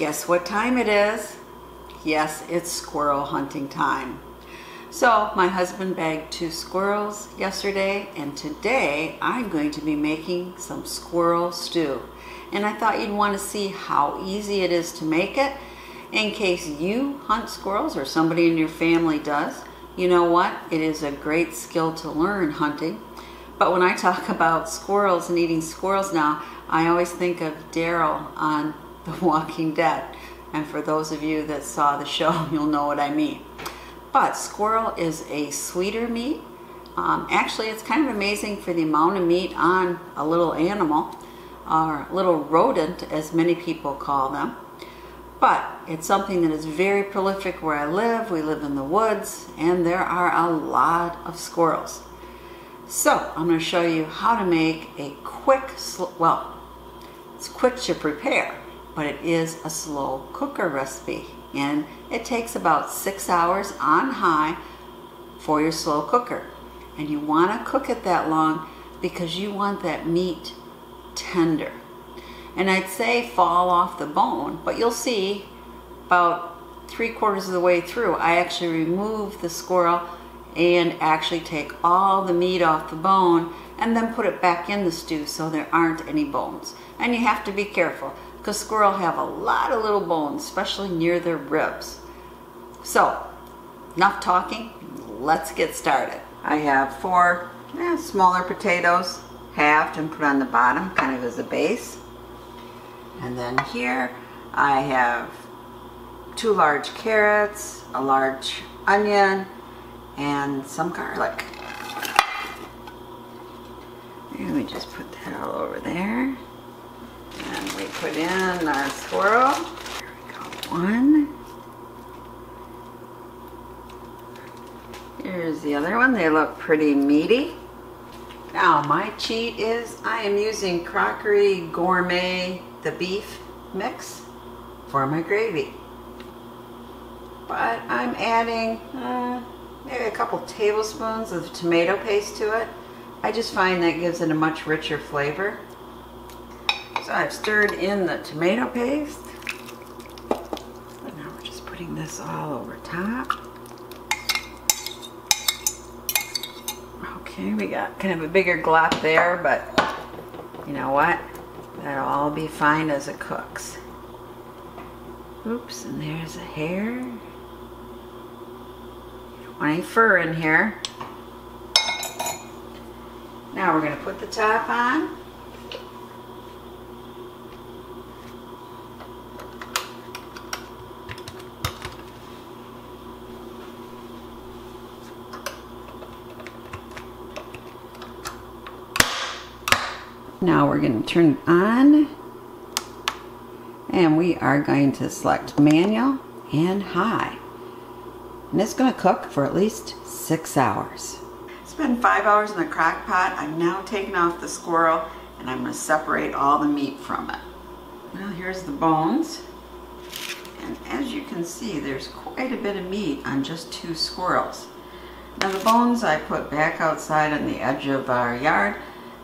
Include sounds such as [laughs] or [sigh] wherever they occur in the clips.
Guess what time it is? Yes, it's squirrel hunting time. So, my husband bagged two squirrels yesterday, and today I'm going to be making some squirrel stew. And I thought you'd want to see how easy it is to make it in case you hunt squirrels or somebody in your family does. You know what? It is a great skill to learn hunting. But when I talk [laughs] about squirrels and eating squirrels now, I always think of Daryl on The Walking Dead. And for those of you that saw the show, [laughs] you'll know what I mean. But squirrel is a sweeter meat. Um, actually, it's kind of amazing for the amount of meat on a little animal, or little rodent, as many people call them. But it's something that is very prolific where I live. We live in the woods, and there are a lot of squirrels. So I'm going to show you how to make a quick, well, it's quick to prepare, but it is a slow cooker recipe and it takes about six hours on high for your slow cooker. And you want to cook it that long because you want that meat tender. And I'd say fall off the bone, but you'll see about three quarters of the way through, I actually remove the squirrel and actually take all the meat off the bone and then put it back in the stew so there aren't any bones. And you have to be careful because squirrel have a lot of little bones, especially near their ribs. So, enough talking, let's get started. I have four eh, smaller potatoes, halved and put on the bottom, kind of as a base. And then here I have two large carrots, a large onion, and some garlic. Let me just put that all over there. We put in our squirrel. One. Here's the other one. They look pretty meaty. Now my cheat is I am using Crockery Gourmet, the beef mix for my gravy. But I'm adding uh, maybe a couple tablespoons of tomato paste to it. I just find that gives it a much richer flavor. I've stirred in the tomato paste. Now we're just putting this all over top. Okay, we got kind of a bigger glop there, but you know what? That'll all be fine as it cooks. Oops, and there's a hair. Don't want any fur in here. Now we're going to put the top on. Now we're going to turn it on and we are going to select manual and high. And it's going to cook for at least six hours. It's been five hours in the crock pot. I'm now taking off the squirrel and I'm going to separate all the meat from it. Well, here's the bones. And as you can see, there's quite a bit of meat on just two squirrels. Now the bones I put back outside on the edge of our yard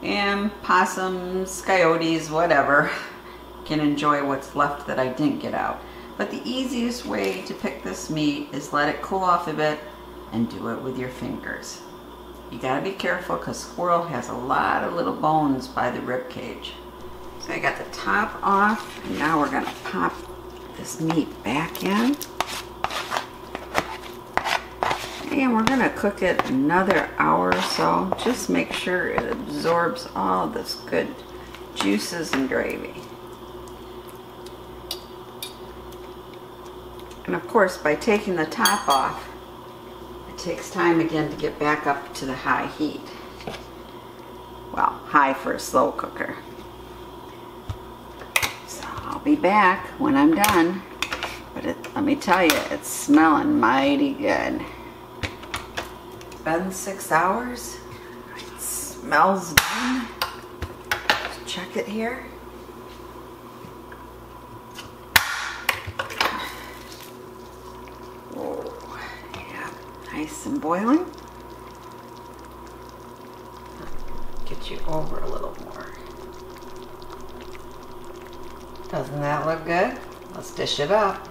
and possums, coyotes, whatever can enjoy what's left that I didn't get out. But the easiest way to pick this meat is let it cool off a bit and do it with your fingers. You gotta be careful because squirrel has a lot of little bones by the rib cage. So I got the top off and now we're gonna pop this meat back in. And we're gonna cook it another hour or so. Just make sure it absorbs all this good juices and gravy. And of course, by taking the top off, it takes time again to get back up to the high heat. Well, high for a slow cooker. So I'll be back when I'm done. But it, let me tell you, it's smelling mighty good been six hours. It smells good. Check it here. Oh, yeah, nice and boiling. Get you over a little more. Doesn't that look good? Let's dish it up.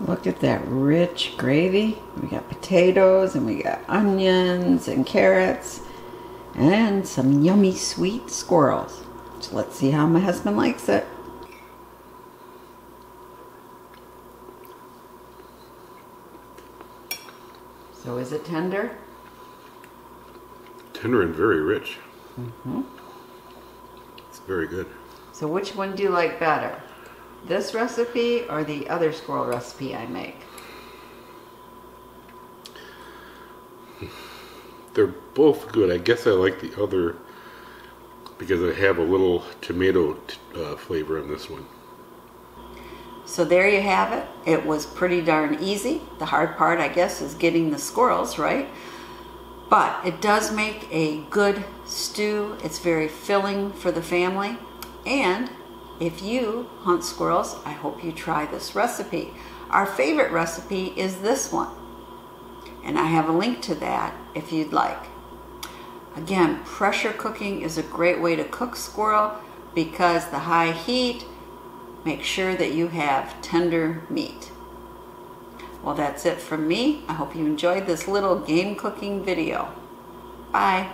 Look at that rich gravy. We got potatoes and we got onions and carrots and some yummy sweet squirrels. So let's see how my husband likes it. So is it tender? Tender and very rich. Mm-hmm. It's very good. So which one do you like better? This recipe or the other squirrel recipe I make? They're both good. I guess I like the other because I have a little tomato uh, flavor in this one. So there you have it. It was pretty darn easy. The hard part, I guess, is getting the squirrels, right? But it does make a good stew. It's very filling for the family. And if you hunt squirrels, I hope you try this recipe. Our favorite recipe is this one. And I have a link to that if you'd like. Again, pressure cooking is a great way to cook squirrel because the high heat make sure that you have tender meat. Well, that's it from me. I hope you enjoyed this little game cooking video. Bye.